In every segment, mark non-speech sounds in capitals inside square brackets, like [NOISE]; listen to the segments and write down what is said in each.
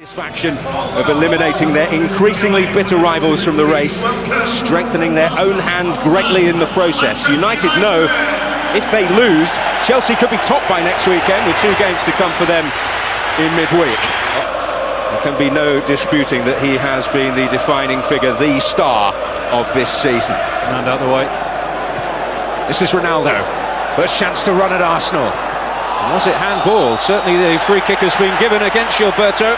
Satisfaction of eliminating their increasingly bitter rivals from the race, strengthening their own hand greatly in the process. United know if they lose, Chelsea could be top by next weekend with two games to come for them in midweek. There can be no disputing that he has been the defining figure, the star of this season. And out the way. This is Ronaldo. First chance to run at Arsenal. Was it handball? Certainly the free kick has been given against Gilberto.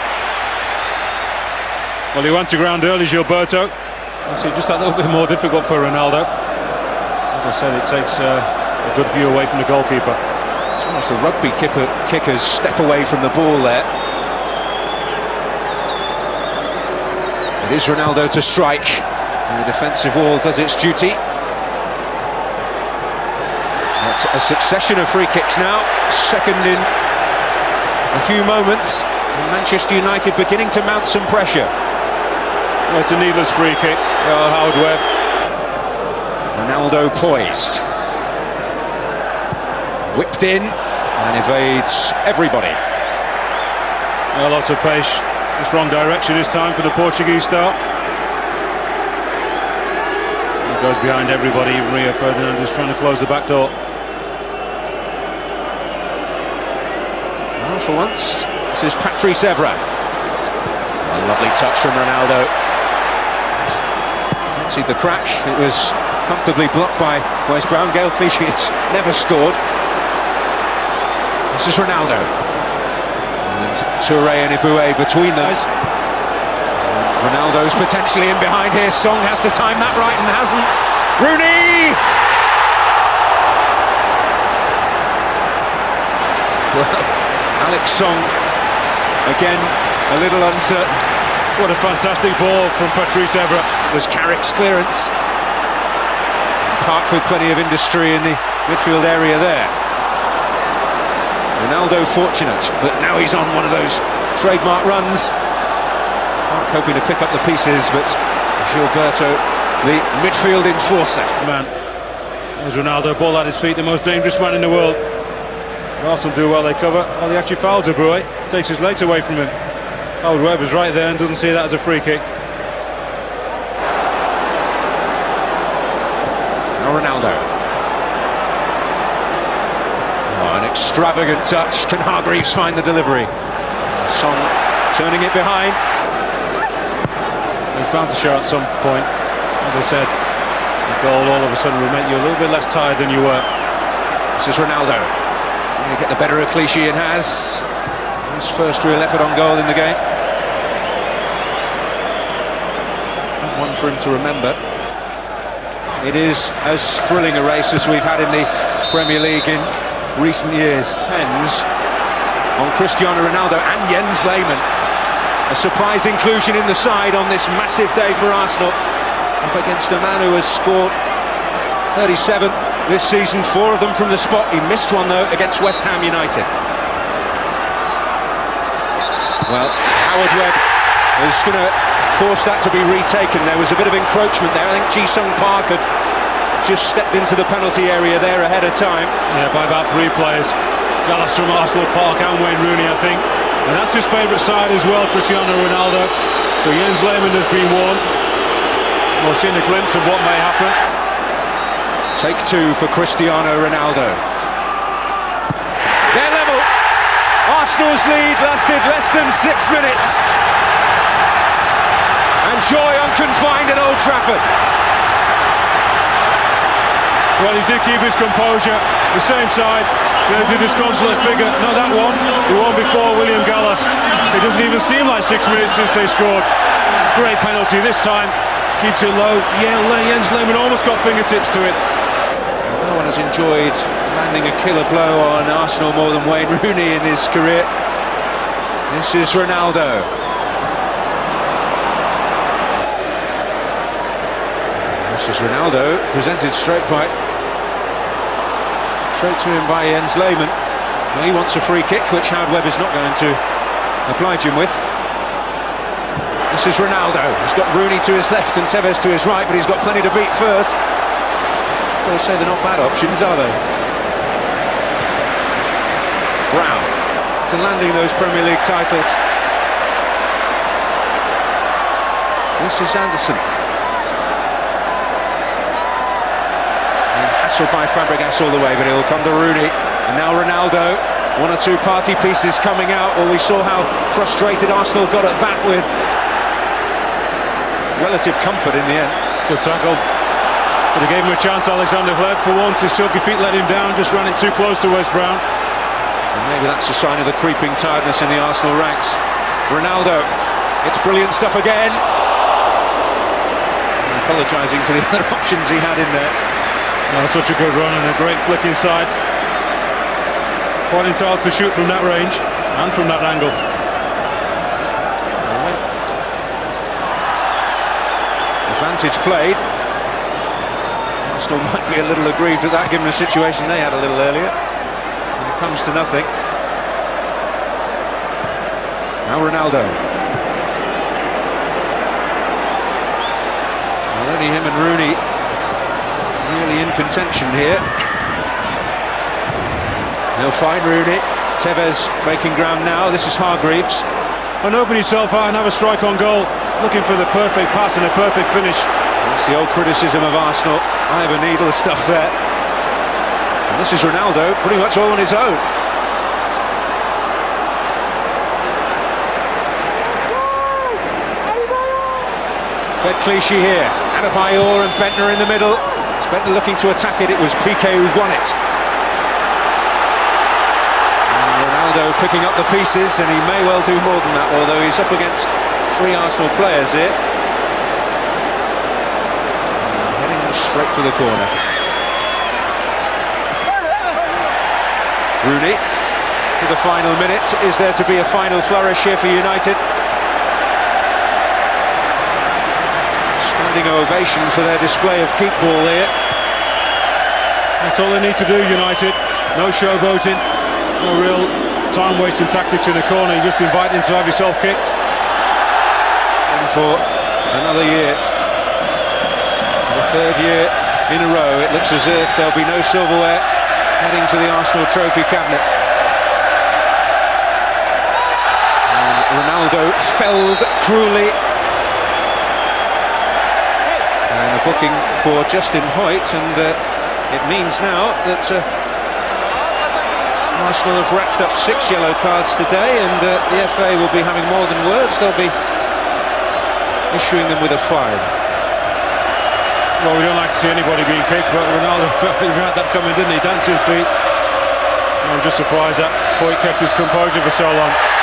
Well, he went to ground early, Gilberto. Actually, just that little bit more difficult for Ronaldo. As I said, it takes uh, a good view away from the goalkeeper. It's almost the rugby kicker, kickers step away from the ball there. It is Ronaldo to strike. And the defensive wall does its duty. That's a succession of free kicks now. Second in a few moments. And Manchester United beginning to mount some pressure. Well, it's a needless free kick. Oh, Howard Webb. Ronaldo poised. Whipped in and evades everybody. Well, lots of pace. It's wrong direction this time for the Portuguese star. He goes behind everybody, even Rio Ferdinand is trying to close the back door. Well, for once, this is Patrice Evra. A lovely touch from Ronaldo. See the crack. It was comfortably blocked by Wes Brown. Gael Clichy has never scored. This is Ronaldo. And Touré and Eboué between those. Ronaldo's potentially in behind here. Song has to time that right and hasn't. Rooney! Well, Alex Song, again, a little uncertain. What a fantastic ball from Patrice Evra. Was Carrick's clearance. Park with plenty of industry in the midfield area there. Ronaldo fortunate, but now he's on one of those trademark runs. Park hoping to pick up the pieces, but Gilberto, the midfield enforcer. Man, there's Ronaldo, ball at his feet, the most dangerous man in the world. Arsenal do well, they cover. Well, he actually fouled De Bruyne, takes his legs away from him. Howard Webb is right there and doesn't see that as a free kick. Now Ronaldo. Oh, an extravagant touch. Can Hargreaves find the delivery? Song turning it behind. He's bound to show at some point. As I said, the goal all of a sudden will make you a little bit less tired than you were. This is Ronaldo. Going to get the better of Clichy and has his first real effort on goal in the game. One for him to remember. It is as thrilling a race as we've had in the Premier League in recent years. Hens on Cristiano Ronaldo and Jens Lehmann. A surprise inclusion in the side on this massive day for Arsenal. Up against a man who has scored 37 this season, four of them from the spot. He missed one, though, against West Ham United. Well, Howard Webb is going to force that to be retaken. There was a bit of encroachment there. I think Ji-sung Park had just stepped into the penalty area there ahead of time. Yeah, by about three players. Gallas from Arsenal, Park and Wayne Rooney, I think. And that's his favourite side as well, Cristiano Ronaldo. So Jens Lehmann has been warned. We'll see a glimpse of what may happen. Take two for Cristiano Ronaldo. They're level. Arsenal's lead lasted less than six minutes. And joy unconfined at Old Trafford. Well, he did keep his composure. The same side, there's a disconsolate figure. No, that one, the one before William Gallas. It doesn't even seem like six minutes since they scored. Great penalty this time. Keeps it low. Yeah, Jens Lehmann almost got fingertips to it. No one has enjoyed landing a killer blow on Arsenal more than Wayne Rooney in his career. This is Ronaldo. This is Ronaldo, presented straight by straight to him by Jens Lehmann. Well, he wants a free kick, which Howard Webb is not going to oblige him with. This is Ronaldo. He's got Rooney to his left and Tevez to his right, but he's got plenty to beat first. I'll say they're not bad options, are they? Brown to landing those Premier League titles. This is Anderson. Hassled by Fabregas all the way, but it will come to Rooney. And now Ronaldo. One or two party pieces coming out. Well, we saw how frustrated Arsenal got at that with relative comfort in the end. Good tackle. But they gave him a chance, Alexander Hleb. For once, his silky feet let him down, just ran it too close to Wes Brown. And maybe that's a sign of the creeping tiredness in the Arsenal ranks. Ronaldo, it's brilliant stuff again. Apologising to the [LAUGHS] other options he had in there. Oh, such a good run and a great flick inside. Quite entitled to shoot from that range and from that angle. Advantage played. Arsenal [LAUGHS] might be a little aggrieved with that given the situation they had a little earlier. And it comes to nothing. Now Ronaldo. Well, only him and Rooney really in contention here. They'll find Rooney. Tevez making ground now. This is Hargreaves. And open yourself out and have a strike on goal. Looking for the perfect pass and a perfect finish. That's the old criticism of Arsenal. I have a needle stuff there. And this is Ronaldo, pretty much all on his own. Fed Clichy here. Adebayor and Bendtner in the middle. Bendtner looking to attack it. It was Piqué who won it. Ronaldo picking up the pieces, and he may well do more than that, although he's up against three Arsenal players here. Heading straight for the corner. Rooney for the final minute. Is there to be a final flourish here for United? Standing ovation for their display of keep ball here. That's all they need to do, United. No showboating, no real time-wasting tactics in the corner. You just invite him to have yourself kicked And for another year. The third year in a row, it looks as if there'll be no silverware heading to the Arsenal trophy cabinet. And Ronaldo felled cruelly. Booking for Justin Hoyte, and uh, it means now that uh, Arsenal have racked up six yellow cards today, and uh, the FA will be having more than words. They'll be issuing them with a fine. Well, we don't like to see anybody being kicked, but Ronaldo [LAUGHS] had that coming, didn't he? Dancing feet. I'm just surprised that Hoyte kept his composure for so long.